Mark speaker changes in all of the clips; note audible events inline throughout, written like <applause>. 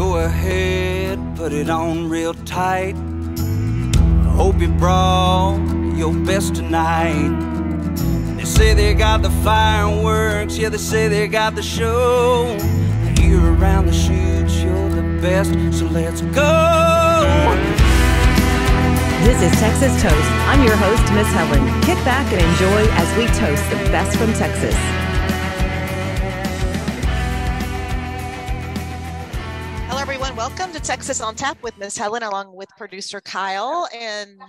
Speaker 1: Go ahead, put it on real tight. I Hope you brought your best tonight. They say they got the fireworks, yeah, they say they got the show. You're around the shoots, you're the best, so let's go.
Speaker 2: This is Texas Toast. I'm your host, Miss Helen. Kick back and enjoy as we toast the best from Texas.
Speaker 3: Everyone. Welcome to Texas on Tap with Miss Helen, along with producer Kyle. And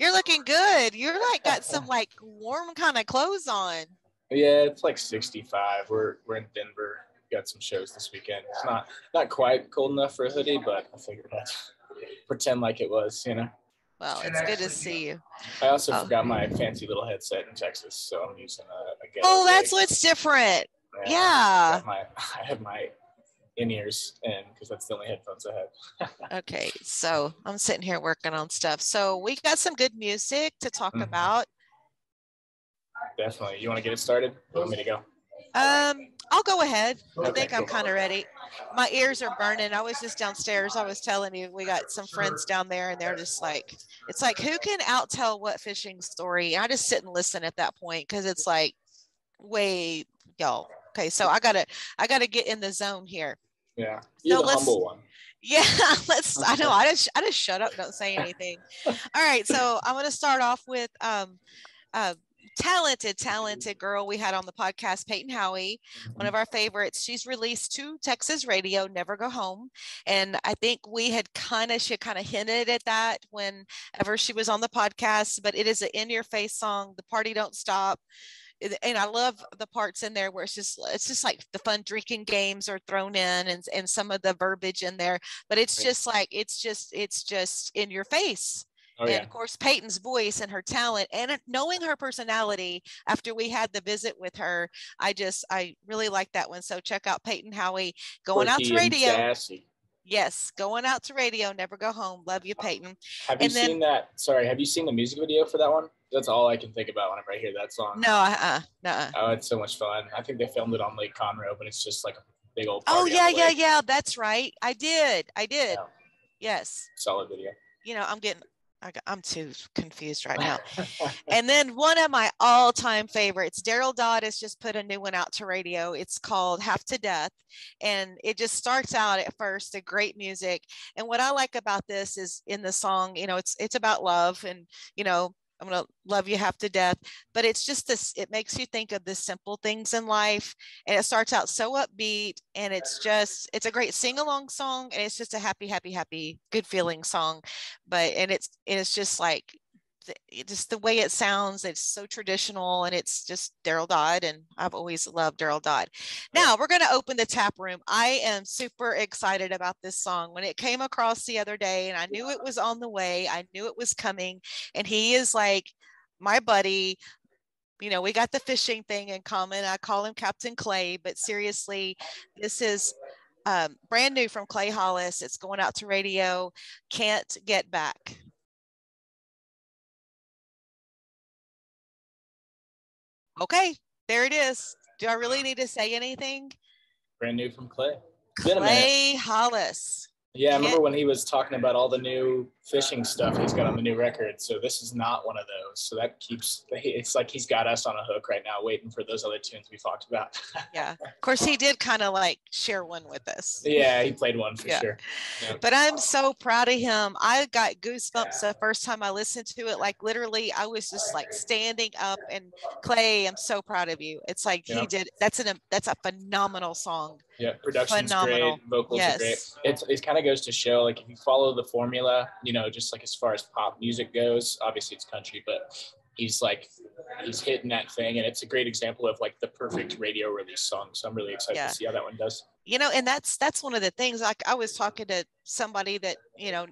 Speaker 3: you're looking good. You're like got some like warm kind of clothes on.
Speaker 4: Yeah, it's like 65. We're we're in Denver. Got some shows this weekend. It's not not quite cold enough for a hoodie, but I figured I'd pretend like it was. You know.
Speaker 3: Well, it's good to see you.
Speaker 4: I also
Speaker 3: Oh.
Speaker 4: forgot my fancy little headset in Texas, so I'm using a, a
Speaker 3: Oh, that's what's different.
Speaker 4: I
Speaker 3: Yeah.
Speaker 4: got my <laughs> I have my in ears and because that's the only headphones I have. <laughs>
Speaker 3: Okay, so I'm sitting here working on stuff. So we got some good music to talk
Speaker 4: Mhm.
Speaker 3: about.
Speaker 4: Definitely. You want to get it started? You want me to go?
Speaker 3: Um, I'll go ahead. I
Speaker 4: Okay,
Speaker 3: think I'm
Speaker 4: cool.
Speaker 3: kind of ready. My ears are burning. I was just downstairs. I was telling you, we got some friends down there, and they're just like, it's like, who can out tell what fishing story? I just sit and listen at that point because it's like, wait, y'all. Okay, so I gotta, I gotta get in the zone here.
Speaker 4: Yeah. You're
Speaker 3: So
Speaker 4: the
Speaker 3: let's-
Speaker 4: humble one.
Speaker 3: Yeah, <laughs> let's. I know. I just, I just shut up. Don't say <laughs> anything. All right. So I'm going to start off with um, uh, talented, talented girl we had on the podcast, Payton Howie, one of our favorites. She's released to Texas radio, Never Go Home, and I think we had kind of, she kind of hinted at that whenever she was on the podcast. But it is an in-your-face song. The party don't stop it- and I love the parts in there where it's just it's just like the fun drinking games are thrown in and and some of the verbiage in there but it's just like it's just it's just in your face
Speaker 4: Oh
Speaker 3: and
Speaker 4: yeah.
Speaker 3: of course payton's voice and her talent and knowing her personality after we had the visit with her i just i really like that one so check out payton howie going out
Speaker 4: Quirky
Speaker 3: to
Speaker 4: and
Speaker 3: radio
Speaker 4: sassy.
Speaker 3: Yes going out to radio never go home love you payton
Speaker 4: Have you
Speaker 3: then-
Speaker 4: seen that? Sorry, have you seen the music video for that one? That's all I can think about whenever I hear that song.
Speaker 3: no uh no
Speaker 4: Oh, it's so much fun. I think they filmed it on Lake Conroe, but it's just like a big old.
Speaker 3: oh yeah yeah yeah that's right i did i did
Speaker 4: Yeah.
Speaker 3: yes
Speaker 4: Solid video.
Speaker 3: you know, I'm getting, I got, I'm too confused right now. <laughs> and then one of my all-time favorites, Deryl Dodd has just put a new one out to radio. It's called Half to Death, and it just starts out at first a great music. And what I like about this is in the song, you know, it's it's about love, and you know. I'm gonna love you half to death, but it's just this. It makes you think of the simple things in life, and it starts out so upbeat, and it's just it's a great sing along song, and it's just a happy, happy, happy, good feeling song but and it's and it's just like just the way it sounds it's so traditional and it's just deryl dodd and i've always loved deryl dodd. Now we're going to open the tap room. I am super excited about this song. When it came across the other day and i knew it was on the way i knew it was coming and he is like my buddy. You know we got the fishing thing in common. I call him captain clay but seriously this is um, brand new from clay hollis. It's going out to radio. Can't get back. Okay, there it is. Do I really need to say anything?
Speaker 4: Brand new from Clay. Been a minute.
Speaker 3: Clay Hollis.
Speaker 4: Yeah, I remember when he was talking about all the new fishing stuff he's got on the new record. So this is not one of So that keeps it's like he's got us on a hook right now, waiting for those other tunes we talked about. <laughs>
Speaker 3: Yeah. Of course, he did kind of like share one with us.
Speaker 4: yeah, he played one for
Speaker 3: Yeah.
Speaker 4: sure.
Speaker 3: But I'm so proud of him. I got goosebumps the first time I listened to it. Like literally, I was just like standing up. And Clay, I'm so proud of you. It's like
Speaker 4: Yeah.
Speaker 3: he did. That's an that's a phenomenal song.
Speaker 4: Yeah, production's
Speaker 3: Phenomenal.
Speaker 4: great, vocals are great.
Speaker 3: Yes.
Speaker 4: It's it kind of goes to show like if you follow the formula, you know, just like as far as pop music goes, obviously it's country, but he's like he's hitting that thing, and it's a great example of like the perfect radio release song. So I'm really excited
Speaker 3: Yeah.
Speaker 4: to see how that one does.
Speaker 3: you know and that's that's one of the things like i was talking to somebody that you know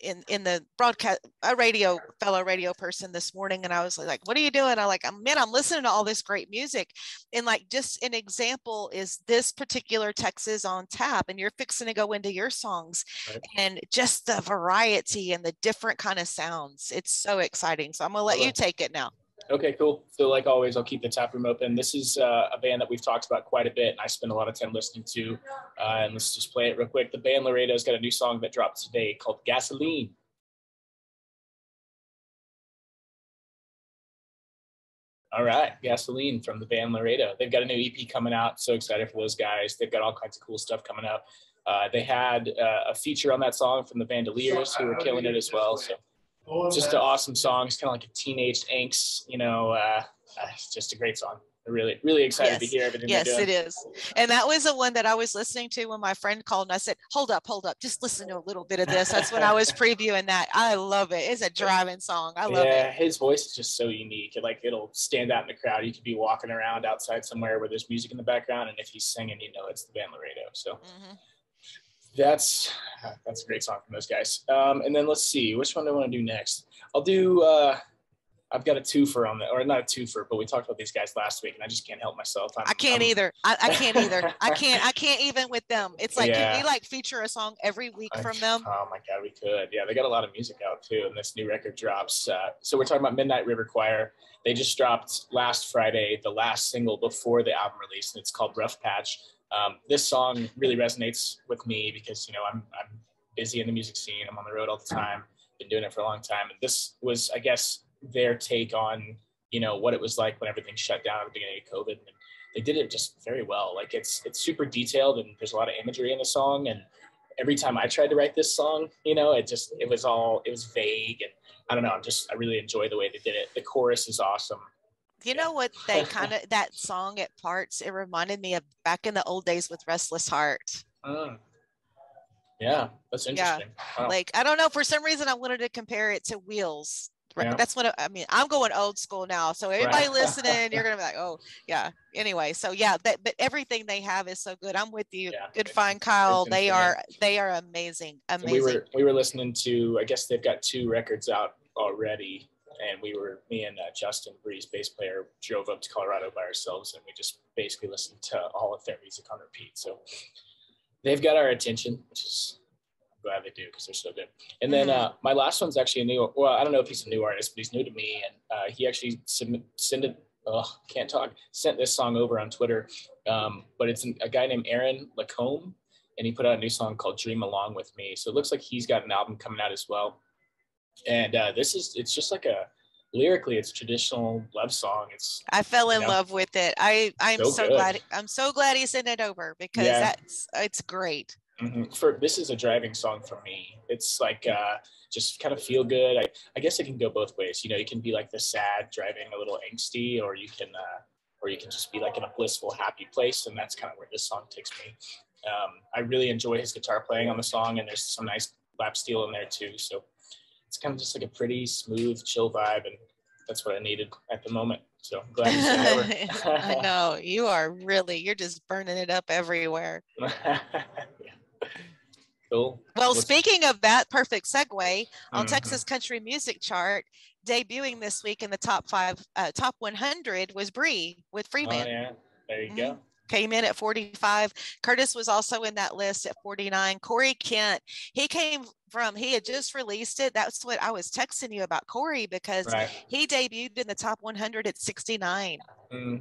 Speaker 3: in in the broadcast a radio fellow radio person this morning and i was like what are you doing? I like "I'm- man i'm listening to all this great music. And like just an example is this particular texas on tap and you're fixing to go into your songs
Speaker 4: Right.
Speaker 3: and just the variety and the different kind of sounds. It's so exciting. So i'm gonna let you take it now
Speaker 4: Okay, cool. So like always, I'll keep the tap room open. This is uh, a band that we've talked about quite a bit, and I spend a lot of time listening to. Uh, and let's just play it real quick. The band Laredo's got a new song that dropped today called Gasoline. All right, Gasoline from the band Laredo. They've got a new EP coming out. So excited for those guys. They've got all kinds of cool stuff coming up. Uh, they had uh, a feature on that song from the Vandoliers who were killing it as well. So just an awesome song. It's kind of like a teenage angst, you know, uh, uh, it's just a great song. I'm really, really excited
Speaker 3: Yes.
Speaker 4: to hear everything.
Speaker 3: Yes,
Speaker 4: they're
Speaker 3: it
Speaker 4: doing.
Speaker 3: is. And that was the one that I was listening to when my friend called and I said, hold up, hold up, just listen to a little bit of this. That's when I was <laughs> previewing that. I love it. It's a driving song. I love
Speaker 4: yeah,
Speaker 3: it.
Speaker 4: his voice is just so unique. It, like it'll stand out in the crowd. You could be walking around outside somewhere where there's music in the background, and if he's singing, you know it's the band Laredo. So
Speaker 3: Mhm.
Speaker 4: that's <laughs> that's a great song from those guys. Um, and then let's see, which one do I want to do next? I'll do. Uh, I've got a twofer on the, or not a twofer, but we talked about these guys last week, and I just can't help myself. I'm,
Speaker 3: I can't
Speaker 4: I'm-
Speaker 3: either. I, I can't either. I <laughs> can't. I can't even with them. It's like
Speaker 4: Yeah.
Speaker 3: can we like feature a song every week
Speaker 4: I-
Speaker 3: from them?
Speaker 4: Oh my god, we could. Yeah, they got a lot of music out too, and this new record drops. Uh, so we're talking about Midnight River Choir. They just dropped last Friday the last single before the album release, and it's called Rough Patch. Um, this song really resonates with me because you know I'm I'm busy in the music scene. I'm on the road all the time. Been doing it for a long time, and this was, I guess, their take on you know what it was like when everything shut down at the beginning of COVID. And they did it just very well. Like it's it's super detailed, and there's a lot of imagery in the song, and every time I tried to write this song, you know, it just it was all it was vague and I don't know. I'm just I really enjoy the way they did it. The chorus is awesome.
Speaker 3: You know what they <laughs> kind of that song at parts it reminded me of back in the old days with Restless Heart.
Speaker 4: Mm. Yeah, that's interesting. Wow.
Speaker 3: Like I don't know for some reason I wanted to compare it to Wheels. Right,
Speaker 4: Yeah.
Speaker 3: That's what I- I mean. I'm going old school now, so everybody
Speaker 4: Right. <laughs>
Speaker 3: listening, you're gonna be like, oh yeah. Anyway, so yeah, that but everything they have is so good. I'm with you.
Speaker 4: Yeah,
Speaker 3: good find Kyle. They are they are amazing. Amazing.
Speaker 4: we were we were listening to I guess they've got two records out already, and we were me and uh, Justin Breeze, bass player, drove up to Colorado by ourselves, and we just basically listened to all of their music on repeat. So they've got our attention, which is I'm glad they do because they're so good. And then
Speaker 3: Mhm.
Speaker 4: uh, my last one's actually a new. Well, I don't know if he's a new artist, but he's new to me, and uh, he actually sent it. Oh, can't talk. Sent this song over on Twitter, um, but it's an, a guy named Aaron Lacombe, and he put out a new song called "Dream Along with Me." So it looks like he's got an album coming out as well. And uh, this is it's just like a lyrically, it's traditional love song. It's
Speaker 3: I fell in
Speaker 4: Yeah.
Speaker 3: love with it. I I'm
Speaker 4: So
Speaker 3: so, glad I'm so glad he sent it over because
Speaker 4: Yeah.
Speaker 3: that's it's great.
Speaker 4: Mhm. For this is a driving song for me. It's like uh, just kind of feel good. I, I guess it can go both ways. You know, you can be like the sad, driving a little angsty, or you can uh, or you can just be like in a blissful, happy place. And that's kind of where this song takes me. Um, I really enjoy his guitar playing on the song, and there's some nice lap steel in there too. So it's kind of just like a pretty smooth, chill vibe, and that's what I needed at the moment. So I'm glad you over. <laughs>
Speaker 3: I know you are really you're just burning it up everywhere. <laughs>
Speaker 4: yeah. Cool.
Speaker 3: Well,
Speaker 4: What's-
Speaker 3: speaking of that, perfect segue on
Speaker 4: Mhm.
Speaker 3: Texas Country Music Chart, debuting this week in the top five, uh, top 100 was Bri with
Speaker 4: Oh,
Speaker 3: Freeman.
Speaker 4: yeah. There you
Speaker 3: Mhm.
Speaker 4: go.
Speaker 3: Came in at 45. Curtis was also in that list at 49. Corey Kent, he came from, he had just released it. That's what I was texting you about Corey because
Speaker 4: Right.
Speaker 3: he debuted in the top 100 at 69.
Speaker 4: hmm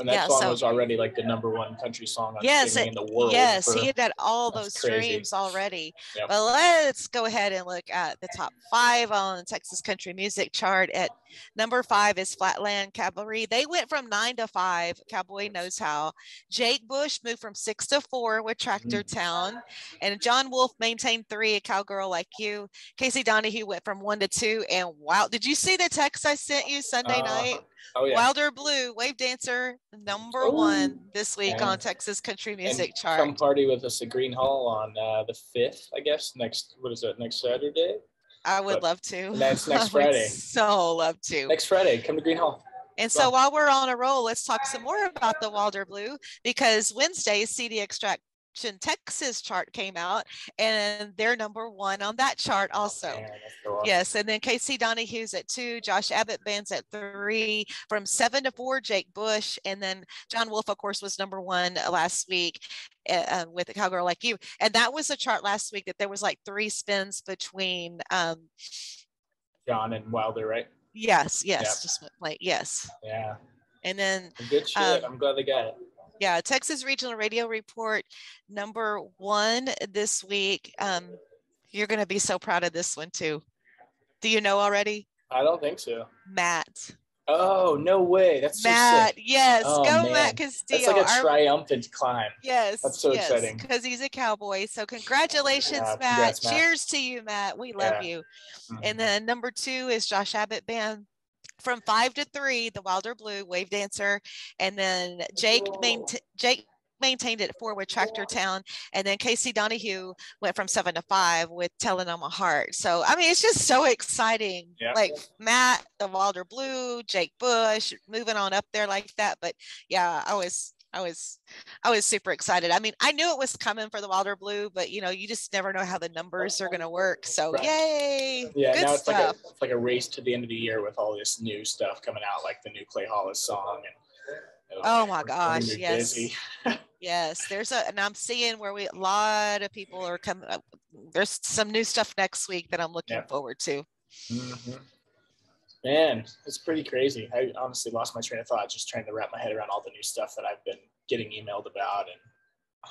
Speaker 4: And that
Speaker 3: Yeah,
Speaker 4: song
Speaker 3: so-
Speaker 4: was already like the number one country song on
Speaker 3: Yes,
Speaker 4: streaming in the world.
Speaker 3: Yes,
Speaker 4: for-
Speaker 3: he had all those
Speaker 4: crazy.
Speaker 3: streams already.
Speaker 4: Yep.
Speaker 3: Well, let's go ahead and look at the top five on the Texas Country Music Chart. At number five is Flatland Cavalry. They went from nine to five. Cowboy knows how. Jake Bush moved from six to four with Tractor
Speaker 4: Mm-hmm.
Speaker 3: Town, and Jon Wolfe maintained three. A cowgirl like you. Casey Donahew went from one to two. And wow, did you see the text I sent you Sunday
Speaker 4: Uh,
Speaker 3: night?
Speaker 4: Oh yeah.
Speaker 3: Wilder Blue, Wave Dancer, number
Speaker 4: Ooh.
Speaker 3: one this week
Speaker 4: Yeah.
Speaker 3: on Texas Country
Speaker 4: And
Speaker 3: Music Chart.
Speaker 4: Come party with us at Gruene Hall on uh, the fifth, I guess. Next, what is it? Next Saturday?
Speaker 3: I would
Speaker 4: but
Speaker 3: love to.
Speaker 4: that's <laughs> next
Speaker 3: I would
Speaker 4: Friday.
Speaker 3: So love to.
Speaker 4: Next Friday, come to Gruene Hall.
Speaker 3: And so while we're on a roll, let's talk some more about the Wilder Blue because Wednesday's CD Extraction Texas chart came out and they're number one on that chart also.
Speaker 4: Man, that's so awesome.
Speaker 3: Yes, and then Casey Donahew's at two, Josh Abbott Band's at three, from seven to four, Jake Bush, and then Jon Wolfe, of course, was number one uh, last week uh, uh, with a cowgirl like you. And that was a chart last week that there was like three spins between um,
Speaker 4: Jon and Wilder, right?
Speaker 3: Yes, yes,
Speaker 4: Yep.
Speaker 3: just went late. Yes.
Speaker 4: Yeah.
Speaker 3: And then
Speaker 4: Good shit.
Speaker 3: Um,
Speaker 4: I'm glad they got it.
Speaker 3: Yeah, Texas Regional Radio Report number one this week. Um, you're gonna be so proud of this one too. Do you know already?
Speaker 4: I don't think so.
Speaker 3: Matt.
Speaker 4: Oh no way! That's so
Speaker 3: Matt,
Speaker 4: sick.
Speaker 3: yes,
Speaker 4: Oh,
Speaker 3: go
Speaker 4: man.
Speaker 3: Matt Castillo.
Speaker 4: That's like a
Speaker 3: Our-
Speaker 4: triumphant climb.
Speaker 3: Yes.
Speaker 4: That's so exciting.
Speaker 3: Because he's a cowboy. So congratulations,
Speaker 4: Yeah,
Speaker 3: Matt.
Speaker 4: congrats, Matt.
Speaker 3: Cheers to you, Matt. We love
Speaker 4: Yeah.
Speaker 3: you.
Speaker 4: Mhm.
Speaker 3: And then number two is Josh Abbott Band. From five to three, the Wilder Blue Wave Dancer, and then Jake maint- Jake maintained it at four with Tractor Town, and then Casey Donahew went from seven to five with Telling on My Heart. So I mean, it's just so exciting. Like Matt, the Wilder Blue, Jake Bush, moving on up there like that. But yeah, I was. I was I was super excited. I mean, I knew it was coming for the Wilder Blue, but you know, you just never know how the numbers are going to work. So,
Speaker 4: Right.
Speaker 3: yay!
Speaker 4: Yeah,
Speaker 3: Good
Speaker 4: now it's
Speaker 3: stuff.
Speaker 4: like a it's like a race to the end of the year with all this new stuff coming out, like the new Clay Hollis song. And
Speaker 3: Oh my gosh, yes. <laughs> Yes, there's a, and I'm seeing where we a lot of people are coming. up. There's some new stuff next week that I'm looking
Speaker 4: Yeah.
Speaker 3: forward to.
Speaker 4: Mhm. Man, it's pretty crazy. I honestly lost my train of thought just trying to wrap my head around all the new stuff that I've been getting emailed about, and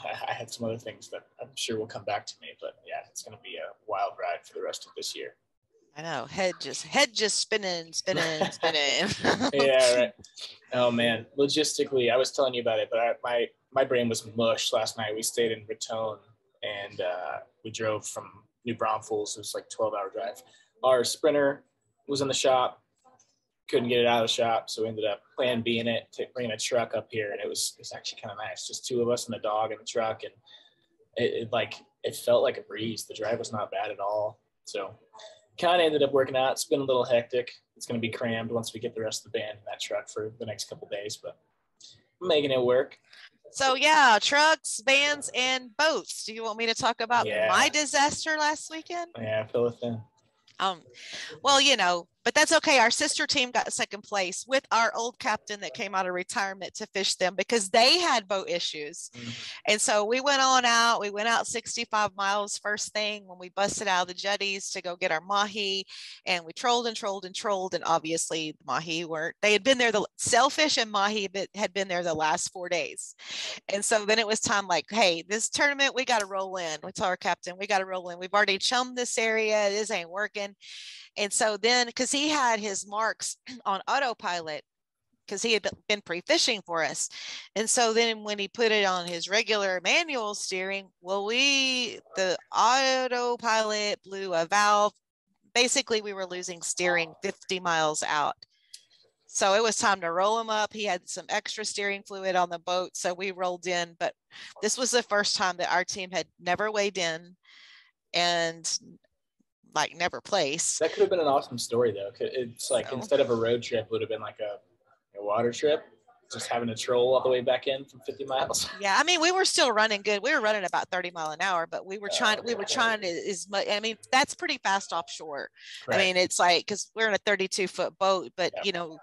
Speaker 4: I, I had some other things that I'm sure will come back to me. But yeah, it's going to be a wild ride for the rest of this year.
Speaker 3: I know head just head just spinning, spinning, <laughs> spinning. <laughs>
Speaker 4: yeah, right. Oh man, logistically, I was telling you about it, but I, my my brain was mush last night. We stayed in Raton and uh, we drove from New Braunfels. It was like 12 hour drive. Our sprinter was in the shop, couldn't get it out of the shop, so we ended up plan B in it, to bringing a truck up here, and it was it was actually kind of nice. Just two of us and the dog in the truck, and it, it like it felt like a breeze. The drive was not bad at all. So kind of ended up working out. It's been a little hectic. It's going to be crammed once we get the rest of the band in that truck for the next couple days, but I'm making it work.
Speaker 3: so yeah, trucks, vans, and boats. Do you want me to talk about
Speaker 4: Yeah.
Speaker 3: my disaster last weekend?
Speaker 4: Yeah, fill it in.
Speaker 3: Um, well, you know, but that's okay. Our sister team got second place with our old captain that came out of retirement to fish them because they had boat issues.
Speaker 4: Mhm.
Speaker 3: And so we went on out. We went out 65 miles first thing when we busted out of the jetties to go get our mahi. And we trolled and trolled and trolled. And obviously, the mahi weren't, they had been there, the sailfish and mahi had been there the last four days. And so then it was time like, hey, this tournament, we got to roll in. We told our captain, we got to roll in. We've already chummed this area. This ain't working. And so then, because he had his marks <clears throat> on autopilot, because he had been- pre-fishing for us. And so then when he put it on his regular manual steering, well, we, the autopilot blew a valve. Basically, we were losing steering 50 miles out. So it was time to roll him up. He had some extra steering fluid on the boat. So we rolled in, but this was the first time that our team had never weighed in and like never place.
Speaker 4: That could have been an awesome story though. It's like
Speaker 3: So-
Speaker 4: instead of a road trip, it would have been like a, a water trip, just having to troll all the way back in from 50 miles. <laughs>
Speaker 3: Yeah, I mean, we were still running good. We were running about 30 mile an hour, but we were trying, we were trying to as much. I mean, that's pretty fast offshore.
Speaker 4: Right.
Speaker 3: I mean, it's like because we're in a 32 foot boat, but
Speaker 4: Yeah.
Speaker 3: you know,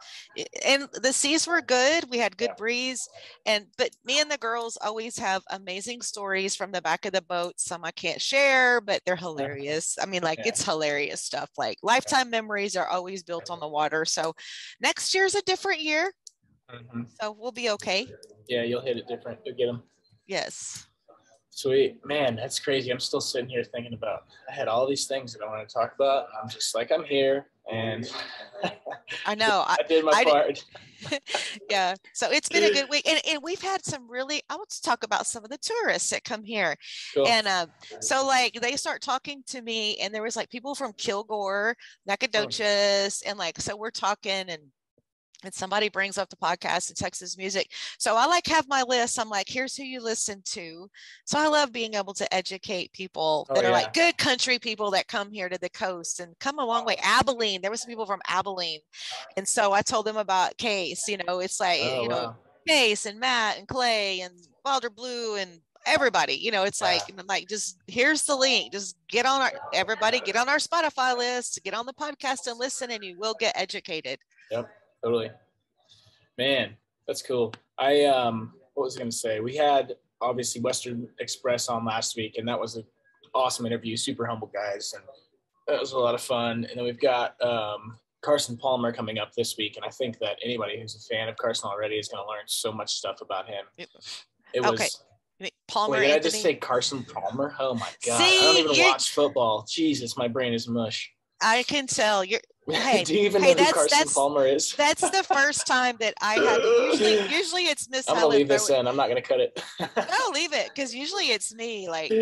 Speaker 3: and the seas were good. We had good
Speaker 4: Yeah.
Speaker 3: breeze, and but me and the girls always have amazing stories from the back of the boat. Some I can't share, but they're <laughs> hilarious. I mean, like
Speaker 4: Yeah.
Speaker 3: it's hilarious stuff. Like lifetime memories are always built on the water. So next year's a different year,
Speaker 4: Mhm.
Speaker 3: so we'll be okay.
Speaker 4: Yeah, you'll hit it different. You'll get them.
Speaker 3: Yes.
Speaker 4: Sweet. Man, that's crazy. I'm still sitting here thinking about, I had all these things that I want to talk about. I'm just like, I'm here and <laughs>
Speaker 3: I know. I,
Speaker 4: I did my
Speaker 3: I did-
Speaker 4: part. <laughs>
Speaker 3: yeah so it's been a good week and, and we've had some really i want to talk about some of the tourists that come here
Speaker 4: Cool.
Speaker 3: and uh, so like they start talking to me and there was like people from kilgore nacogdoches and like so we're talking and and somebody brings up the podcast and Texas music. So I like have my list. I'm like, here's who you listen to. So I love being able to educate people
Speaker 4: Oh,
Speaker 3: that are
Speaker 4: yeah.
Speaker 3: like good country people that come here to the coast and come a long way. Abilene, there was some people from Abilene. And so I told them about Case, you know, it's like,
Speaker 4: Oh,
Speaker 3: you know,
Speaker 4: wow.
Speaker 3: Case and Matt and Clay and Wilder Blue and everybody, you know, it's like, like, just here's the link. Just get on our, everybody get on our Spotify list, get on the podcast and listen, and you will get educated.
Speaker 4: Totally. Man, that's cool. I um what was I gonna say? We had obviously Western Express on last week and that was an awesome interview, super humble guys and that was a lot of fun. And then we've got um Carson Palmer coming up this week, and I think that anybody who's a fan of Carson already is going to learn so much stuff about him. It was.
Speaker 3: Okay. Palmer
Speaker 4: Wait, did
Speaker 3: Anthony.
Speaker 4: I just say Carson Palmer? Oh my god! I don't even watch football. Jesus, my brain is mush.
Speaker 3: I can tell you're. <laughs> Hey,
Speaker 4: Do you even
Speaker 3: hey,
Speaker 4: know who
Speaker 3: that's-
Speaker 4: Carson
Speaker 3: that's-
Speaker 4: Palmer is?
Speaker 3: That's the first time that I had. Usually, <laughs> usually it's Miss
Speaker 4: I'm gonna
Speaker 3: Helen.
Speaker 4: leave this in. I'm not gonna cut it.
Speaker 3: No, <laughs> leave it because usually it's me. Like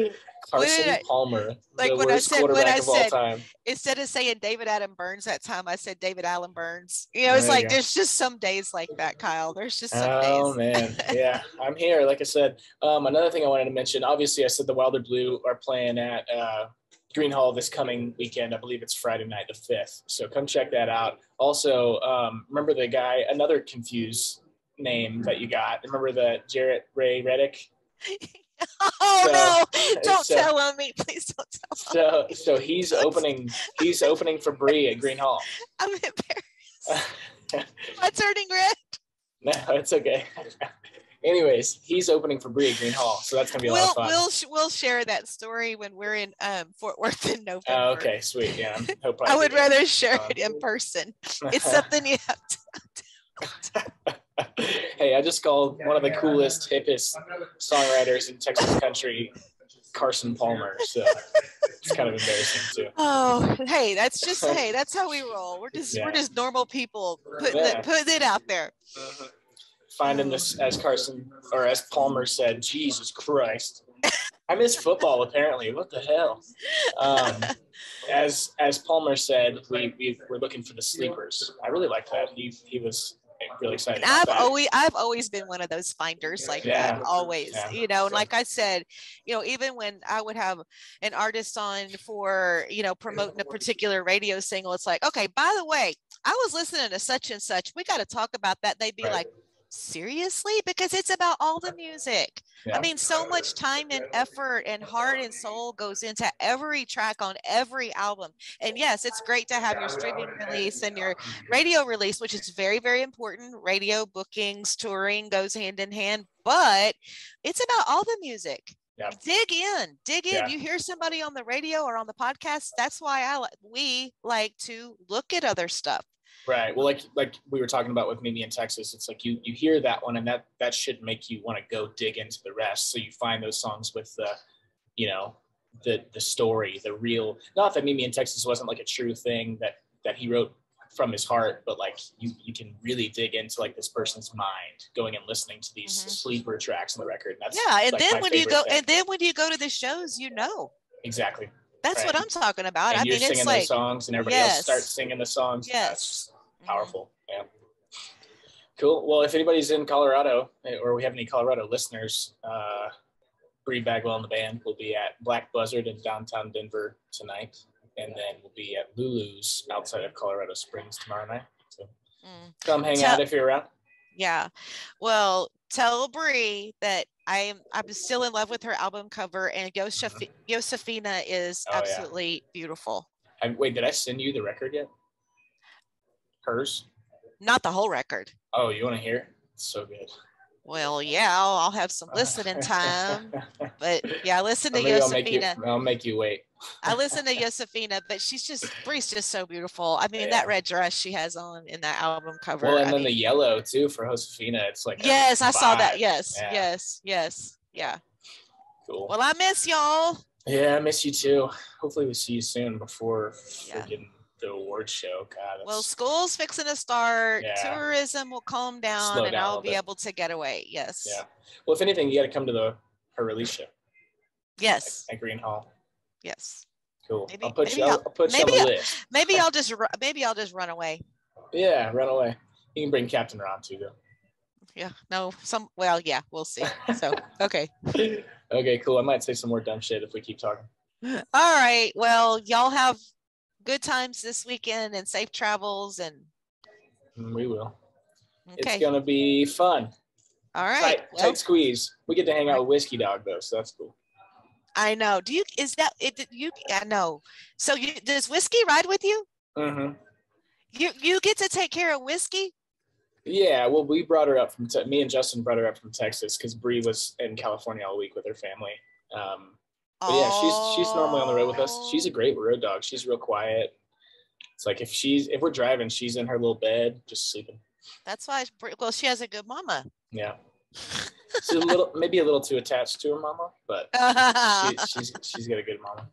Speaker 4: Carson
Speaker 3: I-
Speaker 4: Palmer,
Speaker 3: like when I said- when I said- instead of saying David Adam Byrnes that time, I said David Allen Byrnes. You know, it's
Speaker 4: There
Speaker 3: like there's just some days like that, Kyle. There's just some
Speaker 4: Oh
Speaker 3: days.
Speaker 4: man, yeah, I'm here. Like I said, um, another thing I wanted to mention. Obviously, I said the Wilder Blue are playing at uh, Gruene Hall this coming weekend. I believe it's Friday night, the fifth. So come check that out. Also, um, remember the guy, another confused name that you got. Remember the Jarrett Ray Reddick. <laughs>
Speaker 3: Oh
Speaker 4: So-
Speaker 3: no! Don't
Speaker 4: so-
Speaker 3: tell on me, please don't tell.
Speaker 4: So so he's opening he's opening for Bri at Gruene Hall. <laughs>
Speaker 3: I'm embarrassed. Am I turning red?
Speaker 4: no, it's okay. <laughs> Anyways, he's opening for Bri Greenhall, so that's gonna be a lot
Speaker 3: We'll
Speaker 4: of fun.
Speaker 3: we'll sh- we'll share that story when we're in um, Fort Worth in November.
Speaker 4: Oh, okay, sweet. Yeah, I'm- he'll <laughs>
Speaker 3: I would
Speaker 4: there.
Speaker 3: rather share
Speaker 4: Um,
Speaker 3: it in person. It's something you have to. <laughs>
Speaker 4: hey, I just called one of the coolest, hippest songwriters in Texas country, Carson Palmer. So it's kind of embarrassing too. <laughs>
Speaker 3: Oh, hey, that's just hey, that's how we roll. We're just
Speaker 4: Yeah.
Speaker 3: we're just normal people putting
Speaker 4: Yeah.
Speaker 3: it putting it out there.
Speaker 4: Finding this, as Carson or as Palmer said, Jesus Christ. I miss football. Apparently, what the hell? Um, <laughs> as as Palmer said, we, we were looking for the sleepers. I really like that. He he was really excited. About
Speaker 3: I've
Speaker 4: that.
Speaker 3: always I've always been one of those finders like
Speaker 4: Yeah.
Speaker 3: that. Always.
Speaker 4: Yeah.
Speaker 3: You know, and like I said, you know, even when I would have an artist on for, you know, promoting a particular radio single, it's like, okay, by the way, I was listening to such and such. We got to talk about that. They'd be
Speaker 4: Right.
Speaker 3: like, seriously? Because it's about all the music.
Speaker 4: Yeah.
Speaker 3: I mean, so much time and effort and heart and soul goes into every track on every album. And yes, it's great to have your streaming release and your radio release, which is very, very important. Radio bookings, touring goes hand in hand, but it's about all the music.
Speaker 4: Yeah.
Speaker 3: Dig in, dig in.
Speaker 4: Yeah.
Speaker 3: You hear somebody on the radio or on the podcast. That's why I we like to look at other stuff.
Speaker 4: Right. Well, like like we were talking about with Mimi in Texas, it's like you you hear that one, and that that should make you want to go dig into the rest. So you find those songs with the, you know, the the story, the real. Not that Mimi in Texas wasn't like a true thing that that he wrote from his heart, but like you you can really dig into like this person's mind, going and listening to these
Speaker 3: Mhm.
Speaker 4: sleeper tracks on the record. That's
Speaker 3: Yeah, and
Speaker 4: like,
Speaker 3: then when you go,
Speaker 4: thing.
Speaker 3: and then when you go to the shows, you know.
Speaker 4: exactly.
Speaker 3: That's what I'm talking about.
Speaker 4: And
Speaker 3: I mean, it's like
Speaker 4: songs, and everybody
Speaker 3: Yes.
Speaker 4: else starts singing the songs.
Speaker 3: Yes.
Speaker 4: Powerful. Yeah. Cool. Well, if anybody's in Colorado eh, or we have any Colorado listeners, uh, Bri Bagwell and the band will be at Black Buzzard in downtown Denver tonight. And then we'll be at Lulu's outside of Colorado Springs tomorrow night. So
Speaker 3: Mm.
Speaker 4: come hang
Speaker 3: Tell-
Speaker 4: out if you're around.
Speaker 3: Yeah. Well, tell Bri that I'm I'm still in love with her album cover, and Yosef- Josefina is
Speaker 4: Oh, yeah.
Speaker 3: absolutely beautiful.
Speaker 4: I, wait, did I send you the record yet? Hers?
Speaker 3: Not the whole record.
Speaker 4: Oh, you want to hear? It's so good.
Speaker 3: Well, yeah, I'll, I'll have some <laughs> listening time, but yeah, I listen to
Speaker 4: maybe I'll.
Speaker 3: Josefina.
Speaker 4: I'll make you wait.
Speaker 3: I <laughs> listen to Josefina, but she's just Bri's just so beautiful. I mean,
Speaker 4: Yeah.
Speaker 3: that red dress she has on in that album cover.
Speaker 4: Well, and
Speaker 3: I
Speaker 4: then the yellow too for Josefina. It's like
Speaker 3: yes, I saw that. Yes,
Speaker 4: Yeah.
Speaker 3: yes, yes, yeah.
Speaker 4: Cool.
Speaker 3: Well, I miss y'all.
Speaker 4: Yeah, I miss you too. Hopefully, we see you soon before
Speaker 3: Yeah.
Speaker 4: freaking the award show. God,
Speaker 3: Well, school's fixing to start.
Speaker 4: Yeah.
Speaker 3: Tourism will calm down,
Speaker 4: Slow
Speaker 3: and
Speaker 4: down
Speaker 3: I'll be
Speaker 4: bit.
Speaker 3: able to get away. Yes.
Speaker 4: yeah. Well, if anything, you got to come to the her release show
Speaker 3: Yes.
Speaker 4: at Gruene Hall.
Speaker 3: Yes.
Speaker 4: Cool.
Speaker 3: Maybe-
Speaker 4: I'll put
Speaker 3: maybe
Speaker 4: you. I'll,
Speaker 3: I'll-
Speaker 4: put you on the list.
Speaker 3: Maybe <laughs> I'll just maybe I'll just run away.
Speaker 4: Yeah, run away. You can bring Captain Ron too, though.
Speaker 3: Yeah. No. Some. Well. Yeah. We'll see. So. <laughs> Okay.
Speaker 4: okay, cool. I might say some more dumb shit if we keep talking.
Speaker 3: All right. Well, y'all have good times this weekend and safe travels and.
Speaker 4: Mm, We will.
Speaker 3: Okay.
Speaker 4: It's gonna be fun.
Speaker 3: All right.
Speaker 4: Tight,
Speaker 3: Well,
Speaker 4: tight squeeze. We get to hang out with Whiskey Dog though, so that's cool.
Speaker 3: I know. Do you? Is that it? You? I know. So you does whiskey ride with you?
Speaker 4: hmm
Speaker 3: You you get to take care of whiskey.
Speaker 4: Yeah, well, we brought her up from te- me and Justin brought her up from Texas because Bri was in California all week with her family. Um, but yeah, she's she's normally on the road with us. She's a great road dog. She's real quiet. It's like if she's if we're driving, she's in her little bed just sleeping.
Speaker 3: That's why. Well, she has a good mama.
Speaker 4: Yeah. <laughs> She's a little maybe a little too attached to her mama, but <laughs> she, she's she's got a good mama.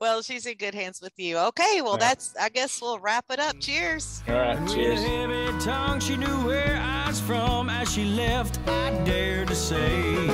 Speaker 3: well, she's in good hands with you. Okay, well,
Speaker 4: Yeah.
Speaker 3: that's. I guess we'll wrap it up. Cheers.
Speaker 4: All right,
Speaker 5: With a heavy tongue, she knew where I was from. As she left, I dared to say,